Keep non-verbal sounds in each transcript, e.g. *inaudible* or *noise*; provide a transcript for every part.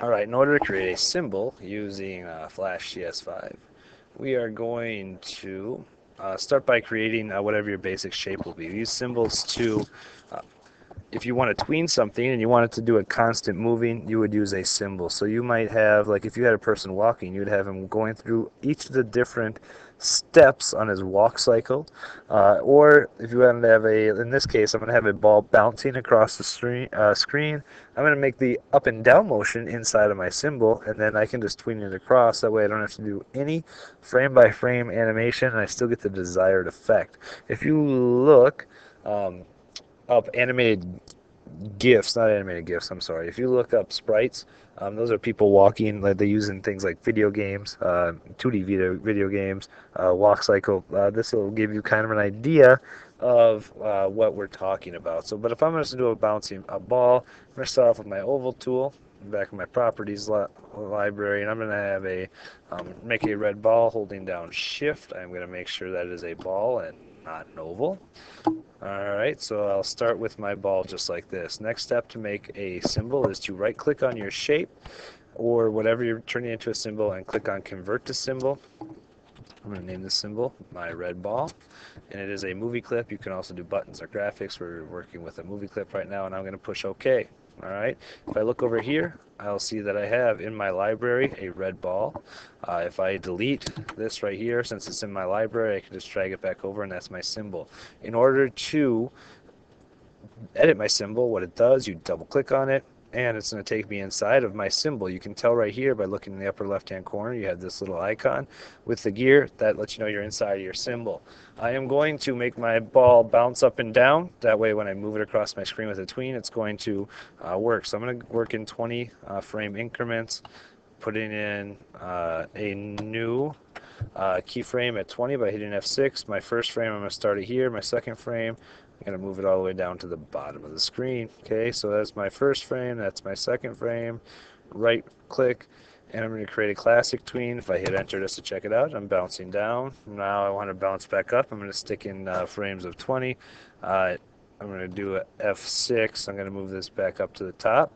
Alright, in order to create a symbol using uh, Flash CS5, we are going to uh, start by creating uh, whatever your basic shape will be. Use symbols to, uh, if you want to tween something and you want it to do a constant moving, you would use a symbol. So you might have, like if you had a person walking, you would have him going through each of the different steps on his walk cycle. Uh, or if you wanted to have a, in this case, I'm going to have a ball bouncing across the screen, uh, screen. I'm going to make the up and down motion inside of my symbol, and then I can just tween it across. That way I don't have to do any frame by frame animation, and I still get the desired effect. If you look um, up animated GIFs, not animated GIFs, I'm sorry. If you look up sprites, um, those are people walking, like they use in things like video games, uh, 2D video, video games, uh, walk cycle. Uh, this will give you kind of an idea of uh, what we're talking about. So, but if I'm going to do a bouncing a ball, I'm going to start off with my oval tool, back of my properties li library, and I'm going to have a, um, make a red ball holding down shift. I'm going to make sure that is a ball and not an oval. Alright, so I'll start with my ball just like this. Next step to make a symbol is to right click on your shape or whatever you're turning into a symbol and click on convert to symbol. I'm going to name this symbol my red ball and it is a movie clip. You can also do buttons or graphics. We're working with a movie clip right now and I'm going to push OK. Alright, if I look over here, I'll see that I have in my library a red ball. Uh, if I delete this right here, since it's in my library, I can just drag it back over and that's my symbol. In order to edit my symbol, what it does, you double click on it, and it's going to take me inside of my symbol. You can tell right here by looking in the upper left hand corner you have this little icon with the gear that lets you know you're inside of your symbol. I am going to make my ball bounce up and down that way when I move it across my screen with a tween it's going to uh, work. So I'm going to work in 20 uh, frame increments putting in uh, a new uh, keyframe at 20 by hitting F6. My first frame I'm going to start it here. My second frame I'm going to move it all the way down to the bottom of the screen. Okay, so that's my first frame, that's my second frame. Right click, and I'm going to create a classic tween. If I hit enter just to check it out, I'm bouncing down. Now I want to bounce back up. I'm going to stick in uh, frames of 20. Uh, I'm going to do a F6. I'm going to move this back up to the top.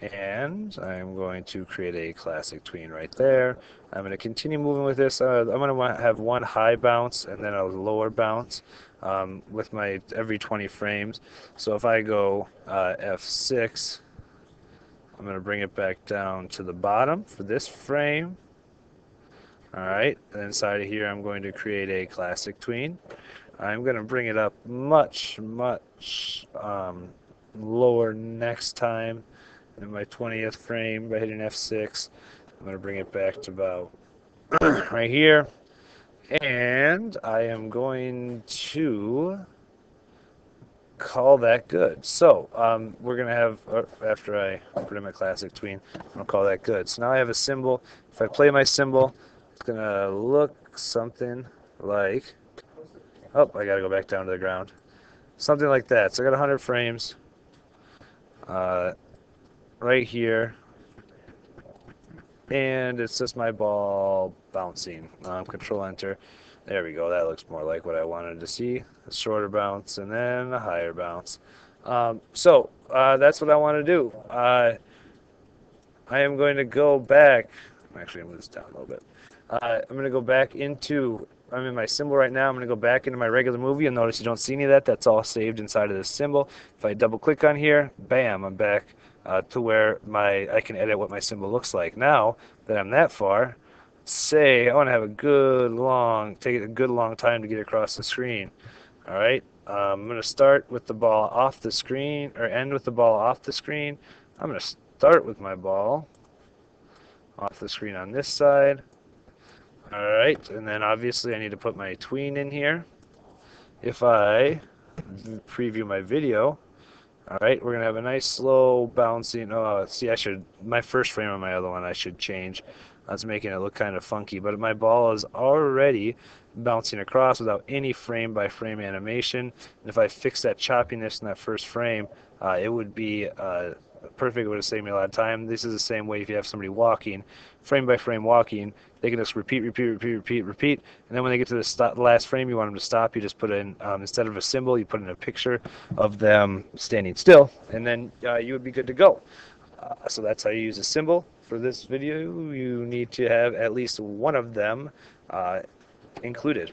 And I'm going to create a classic tween right there. I'm going to continue moving with this. Uh, I'm going to have one high bounce and then a lower bounce um, with my every 20 frames. So if I go uh, F6, I'm going to bring it back down to the bottom for this frame. Alright, inside of here I'm going to create a classic tween. I'm going to bring it up much, much um, lower next time in my 20th frame by hitting F6. I'm going to bring it back to about *clears throat* right here and I am going to call that good. So um, we're going to have, uh, after I put in my classic tween, I'm going to call that good. So now I have a symbol. If I play my symbol, it's going to look something like, oh, I got to go back down to the ground. Something like that. So I got 100 frames uh, right here and it's just my ball bouncing. Um, control enter. There we go. That looks more like what I wanted to see. A shorter bounce and then a higher bounce. Um, so uh, that's what I want to do. Uh, I am going to go back. Actually, I'm going to this down a little bit. Uh, I'm going to go back into. I'm in my symbol right now. I'm going to go back into my regular movie. You'll notice you don't see any of that. That's all saved inside of this symbol. If I double click on here, bam, I'm back uh, to where my I can edit what my symbol looks like. Now that I'm that far, say I want to have a good long, take a good long time to get across the screen. All right, um, I'm going to start with the ball off the screen or end with the ball off the screen. I'm going to start with my ball off the screen on this side. All right, and then obviously I need to put my tween in here. If I preview my video, all right, we're gonna have a nice slow bouncing. Oh, see, I should my first frame on my other one I should change. That's making it look kind of funky, but my ball is already bouncing across without any frame by frame animation. And if I fix that choppiness in that first frame, uh, it would be uh, perfect. Would have saved me a lot of time. This is the same way if you have somebody walking, frame by frame walking, they can just repeat, repeat, repeat, repeat, repeat. And then when they get to the stop, last frame, you want them to stop. You just put in, um, instead of a symbol, you put in a picture of them standing still. And then uh, you would be good to go. Uh, so that's how you use a symbol. for this video, you need to have at least one of them uh, included.